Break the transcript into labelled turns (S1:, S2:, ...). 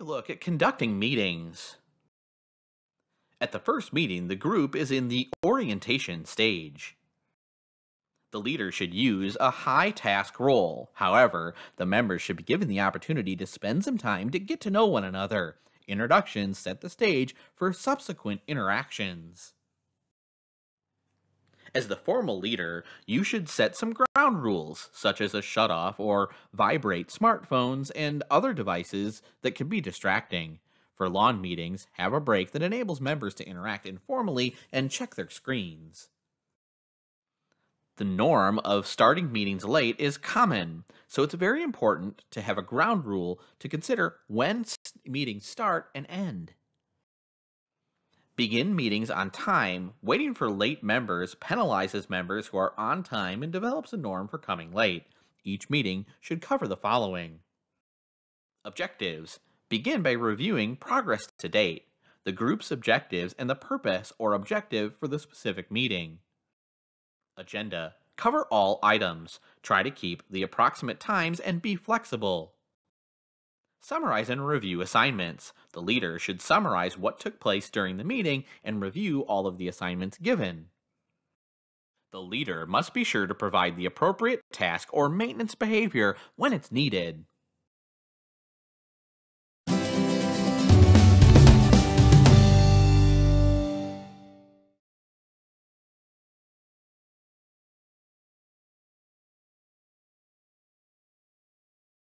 S1: look at conducting meetings. At the first meeting, the group is in the orientation stage. The leader should use a high task role. However, the members should be given the opportunity to spend some time to get to know one another. Introductions set the stage for subsequent interactions. As the formal leader, you should set some ground rules, such as a shutoff or vibrate smartphones and other devices that can be distracting. For lawn meetings, have a break that enables members to interact informally and check their screens. The norm of starting meetings late is common, so it's very important to have a ground rule to consider when meetings start and end. Begin meetings on time. Waiting for late members penalizes members who are on time and develops a norm for coming late. Each meeting should cover the following Objectives Begin by reviewing progress to date, the group's objectives, and the purpose or objective for the specific meeting. Agenda Cover all items. Try to keep the approximate times and be flexible. Summarize and review assignments. The leader should summarize what took place during the meeting and review all of the assignments given. The leader must be sure to provide the appropriate task or maintenance behavior when it's needed.